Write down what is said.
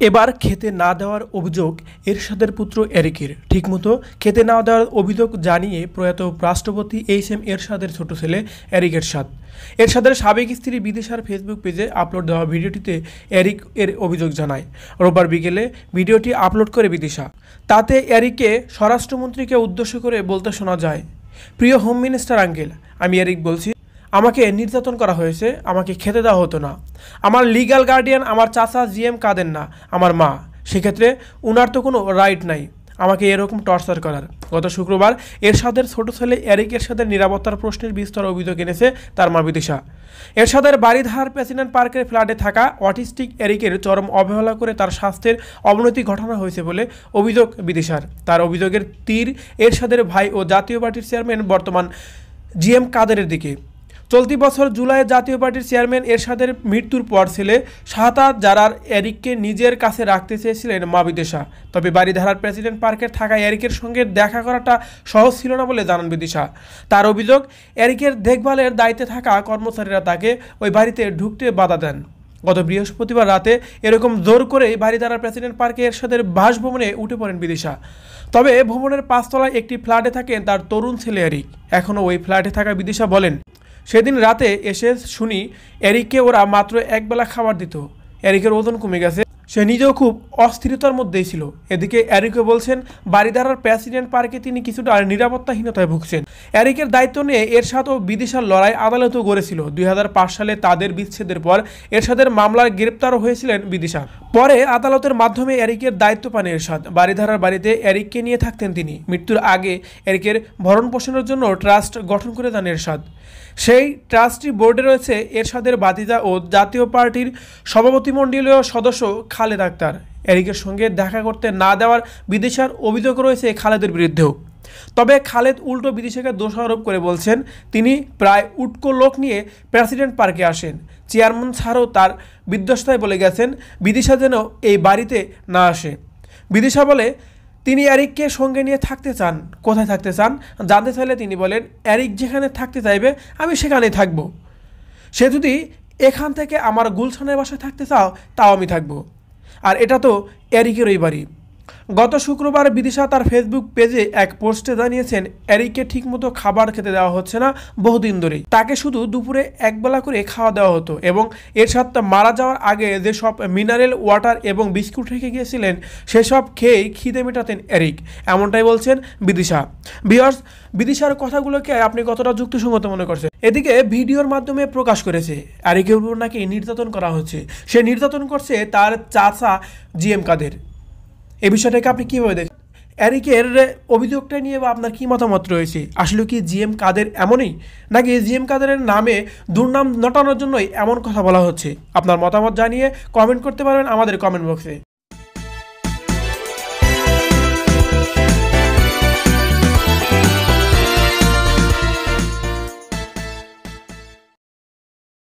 এবার খেতে না দেওয়ার অভিযোগ এরশাদের পুত্র এরিকের। ঠিকমতো খেতে না দেওয়ার অভিযোগ জানিয়ে প্রয়াত রাষ্ট্রপতি এইচ এম এরশাদের ছোট ছেলে এরিক এরশাদ। এরশাদের সাবেক স্ত্রী বিদিশার ফেসবুক পেজে আপলোড দেওয়া ভিডিওটিতে এরিক এর অভিযোগ জানায়। রোববার বিকেলে ভিডিওটি আপলোড করে বিদিশা। তাতে এরিককে স্বরাষ্ট্রমন্ত্রীকে উদ্দেশ্য করে বলতে শোনা যায়, প্রিয় হোম মিনিস্টার আঙ্কেল, আমি এরিক বলছি আমাকে নির্যাতন করা হয়েছে, আমাকে খেতে দেওয়া হতো না। আমার লিগ্যাল গার্ডিয়ান আমার চাচা জিএম কাঁদেন না, আমার মা। সেক্ষেত্রে উনার তো কোনো রাইট নাই। আমাকে এরকম টর্চার করার। গত শুক্রবার এরশাদের ছোট ছেলে এরিক এরশাদের নিরাপত্তার প্রশ্নের বিস্তর অভিযোগ এনেছে তার মা বিদিশা। এরশাদের বাড়িধার প্রেসিডেন্ট পার্কের ফ্ল্যাটে থাকা অটিস্টিক এরিকের চরম অবহেলা করে তার স্বাস্থ্যের অবনতি ঘটানো হয়েছে বলে অভিযোগ বিদিশার। তার অভিযোগের তীর এরশাদের ভাই ও জাতীয় পার্টির চেয়ারম্যান বর্তমান জিএম কাদেরের দিকে। চলতি বছর জুলাইয়ে জাতীয় পার্টির চেয়ারম্যান এরশাদের মৃত্যুর পর ছেলে শাহাদাত জারার এরিককে নিজের কাছে রাখতে চেয়েছিলেন মা বিদিশা তবে বাড়িধারার প্রেসিডেন্ট পার্কের থাকা এরিকের সঙ্গে দেখা করাটা সহজ ছিল না বলে জানান বিদিশা। তার অভিযোগ, এরিকের দেখভালের দায়িত্বে থাকা কর্মচারীরা তাকে ওই বাড়িতে ঢুকতে বাধা দেন। গত বৃহস্পতিবার রাতে এরকম জোর করে বাড়িধারার প্রেসিডেন্ট পার্কে এরশাদের বাসভবনে উঠে পড়েন বিদিশা। তবে ভবনের পাঁচতলায় একটি ফ্ল্যাটে থাকেন তার তরুণ ছেলে এরিক। এখনও ওই ফ্ল্যাটে থাকা বিদিশা বলেন সেদিন রাতে এসে শুনি এরিককে ওরা মাত্র একবেলা খাবার দিত। এরিকের ওজন কমে গেছে। সে নিজেও খুব অস্থিরতার মধ্যেই ছিল। এদিকে এরিকে বলছেন বাড়িদারার প্রেসিডেন্ট পার্কে তিনি কিছুটা নিরাপত্তাহীনতায় ভুগছেন। এরিকের দায়িত্ব নিয়ে এরশাদ ও বিদিশার লড়াই আদালতেও গড়েছিল। দুই হাজার পাঁচ সালে তাদের বিচ্ছেদের পর এরশাদের মামলার গ্রেপ্তারও হয়েছিলেন বিদিশা। পরে আদালতের মাধ্যমে এরিকের দায়িত্ব পান এরশাদ। বাড়িধারার বাড়িতে এরিককে নিয়ে থাকতেন তিনি। মৃত্যুর আগে এরিকের ভরণ পোষণের জন্য ট্রাস্ট গঠন করে দেন এরশাদ। সেই ট্রাস্টি বোর্ডে রয়েছে এরশাদের বাতিজা ও জাতীয় পার্টির সভাপতিমণ্ডলীয় সদস্য খালেদ আক্তার। এরিকের সঙ্গে দেখা করতে না দেওয়ার বিদেশার অভিযোগ রয়েছে খালেদের বিরুদ্ধেও। তবে খালেদ উল্টো বিদেশিকে দোষারোপ করে বলছেন, তিনি প্রায় উটকো লোক নিয়ে প্রেসিডেন্ট পার্কে আসেন। চেয়ারম্যান ছাড়াও তার বিধ্বস্তায় বলে গেছেন, বিদিশা যেন এই বাড়িতে না আসে। বিদিশা বলে, তিনি এরিককে সঙ্গে নিয়ে থাকতে চান, কোথায় থাকতে চান? জানতে চাইলে তিনি বলেন, এরিক যেখানে থাকতে চাইবে, আমি সেখানেই থাকব। সে যদি এখান থেকে আমার গুলশানের বাসায় থাকতে চাও, তাও আমি থাকব। আর এটা তো এরিকেরই বাড়ি। গত শুক্রবার বিদিশা তার ফেসবুক পেজে এক পোস্টে জানিয়েছেন, এরিককে ঠিকমতো খাবার খেতে দেওয়া হচ্ছে না, বহুদিন ধরেই। তাকে শুধু দুপুরে একবেলা করে খাওয়া দেওয়া হতো এবং এর সাথে মারা যাওয়ার আগে যেসব মিনারেল ওয়াটার এবং বিস্কুট রেখে গিয়েছিলেন, সেসব খেয়েই খিদে মেটাতেন এরিক। এমনটাই বলছেন বিদিশা। বিয়ার্স বিদিশার কথাগুলোকে আপনি কতটা যুক্তিসঙ্গত মনে করছেন? এদিকে ভিডিওর মাধ্যমে প্রকাশ করেছে, এরিকের উপর নাকি নির্যাতন করা হচ্ছে। সে নির্যাতন করছে তার চাচা জিএম কাদের। এই বিষয়টাকে আপনি কীভাবে দেখেন? অ্যারিকের অভিযোগটা নিয়ে বা আপনার কী মতামত রয়েছে? আসলে কি জিএম কাদের এমনই? নাকি জিএম কাদেরের নামে দুর্নাম নটানোর জন্যই এমন কথা বলা হচ্ছে? আপনার মতামত জানিয়ে কমেন্ট করতে পারবেন আমাদের কমেন্ট বক্সে